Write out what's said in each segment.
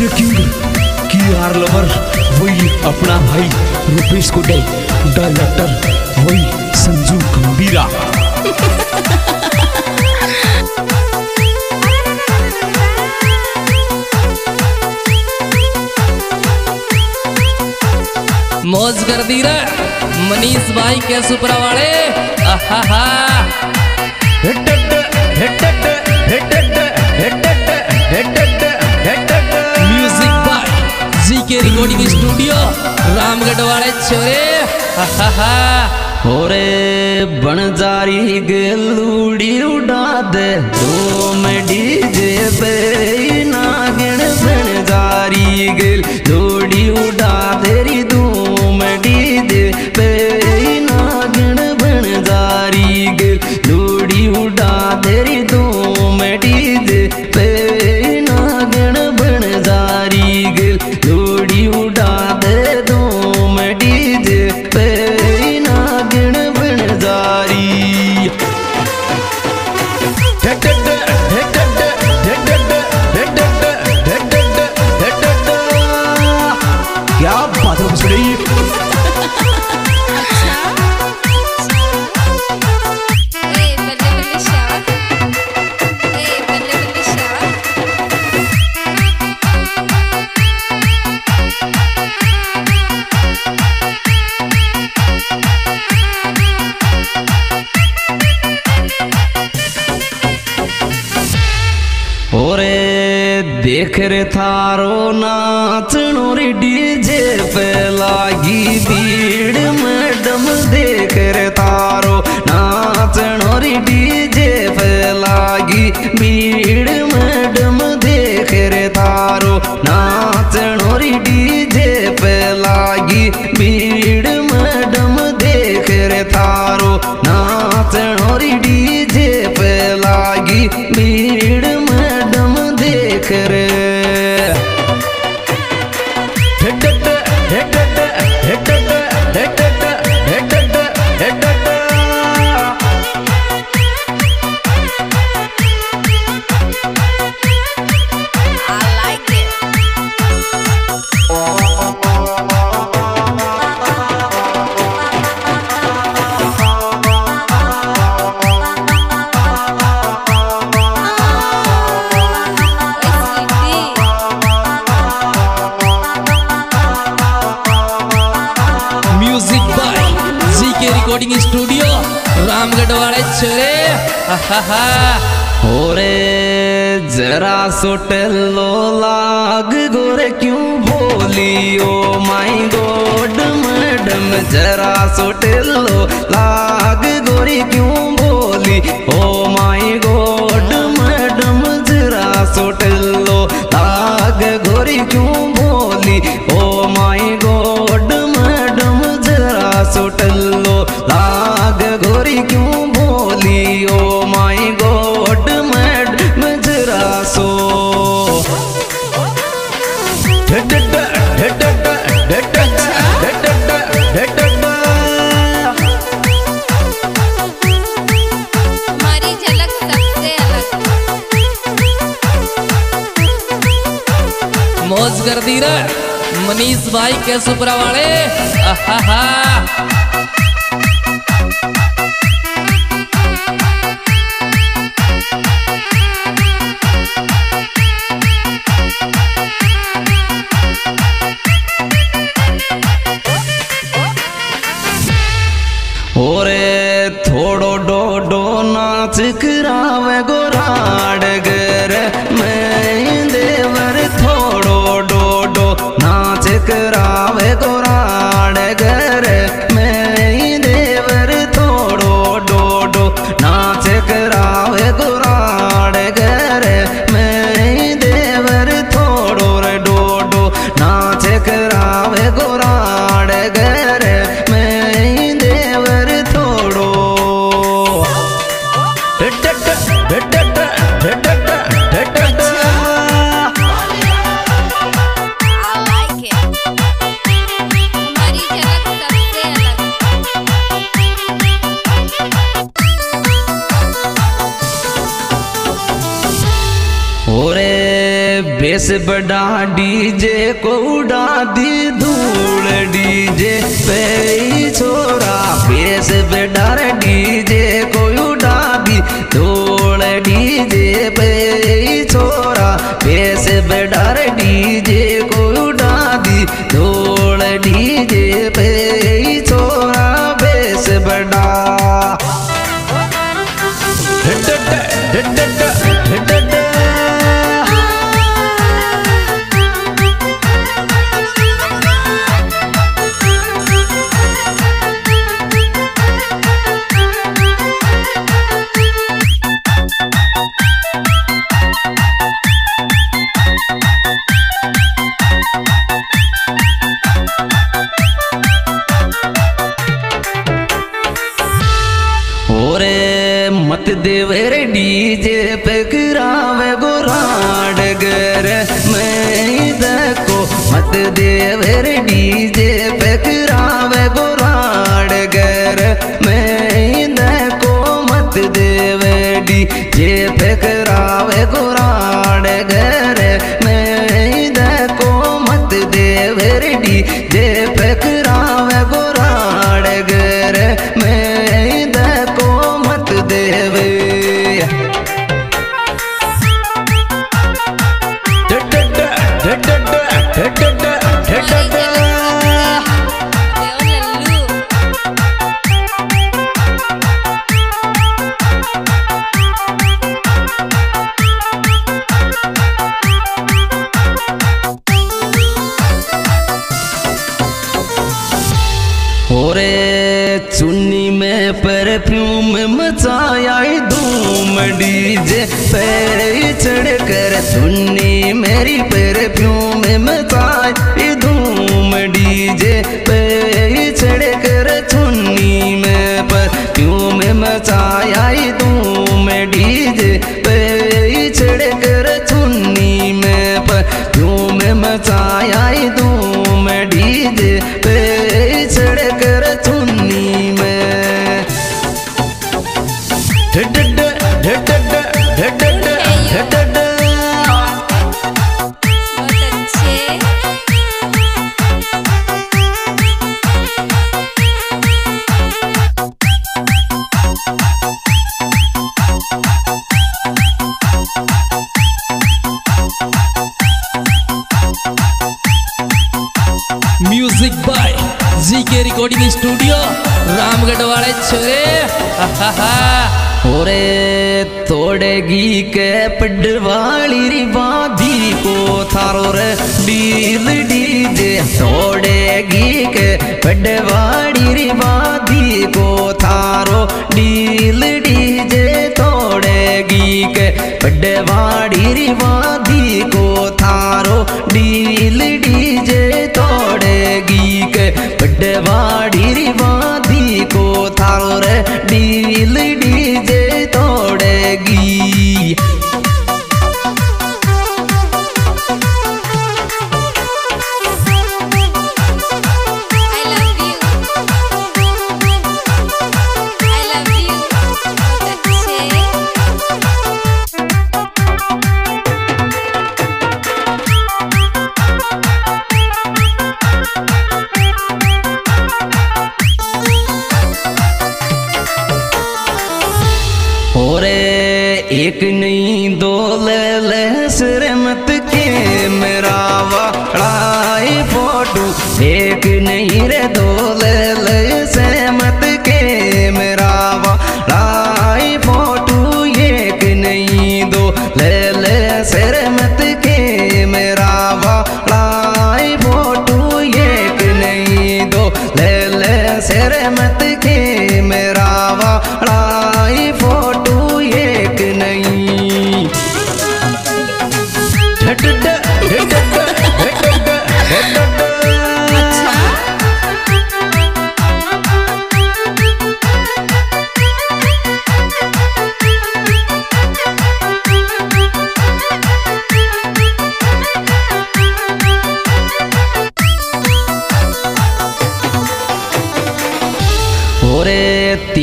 DJ king की आर lover वही अपना भाई रुपेश कोटल डायरेक्टर वही संजू गंभीरा। मौज कर दी रे मनीष भाई के सुपरा वाले आहा म्यूज़िक रिकॉर्डिंग स्टूडियो रामगढ़ वाले छोरे होरे बनजारी गेलूड़ी उड़ा दे। दो में डीजे पे नागिन बनजारी गेल। क्या बात है देख रे थारो नाचनो रे डीजे पे लागी भीड़, मैडम, देख रे थारो नाचनो रे डीजे पे लागी भीड़ छोरे आहा होरे जरा सोटेलो लाग गोरे क्यों बोली ओ माय गॉड, मैडम, जरा सुट सोटेलो लाग गोरी क्यों बोली ओ माय गॉड, मैडम, जरा सुट सोटेलो लाग गोरी क्यों बोली ओ माय गॉड, मैडम, जरा सोटेलो लाग कर दी रे। मनीष भाई के सुपरा वाले आहा ओरे बेस बड़ा डीजे को उड़ा दी, धूल डीजे पे छोरा बेस बड़ा डीजे को उड़ा दी, धूल डीजे पे छोरा बेस बड़ा डीजे को उड़ा दी, धूल डीजे पे छोरा बेस बड़ा देवे रे बुराड़ गर। मैं को मत देवे डी। जे गोराड पे चढ़ कर चुन्नी में परफ्यूम मचाया धूम डीजे पे चढ़ कर चुन्नी में परफ्यूम मचाया धूम डीजे पे चढ़ कर चुन्नी में। रिकॉर्डिंग स्टूडियो रामगढ़ वाले छोरे। ओरे तोड़ेगी के पडवाली री बाधी को थारो रे डील डीजे तोड़ेगी के पडवाड़ी री बाधी को थारो डील डीजे तोड़ेगी के पडवाड़ी री पडवाड़ी बाधी को थारो रे डील डीजे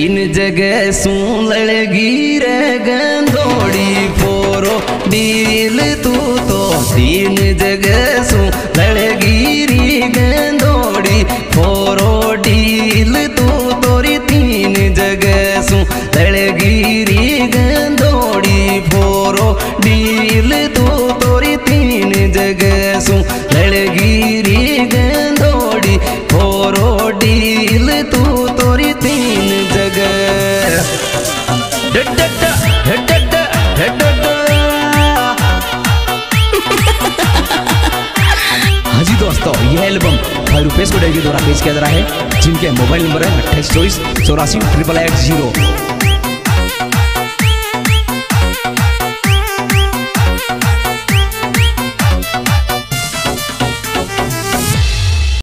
तीन जगह सू लड़गी रे गंदोड़ी पोरो डील तू तो तीन जगह भाई रुपेश को के द्वारा पेश किया जा रहा है जिनके मोबाइल नंबर है अट्ठाईस चौबीस चौरासी ट्रिपल एट ज़ीरो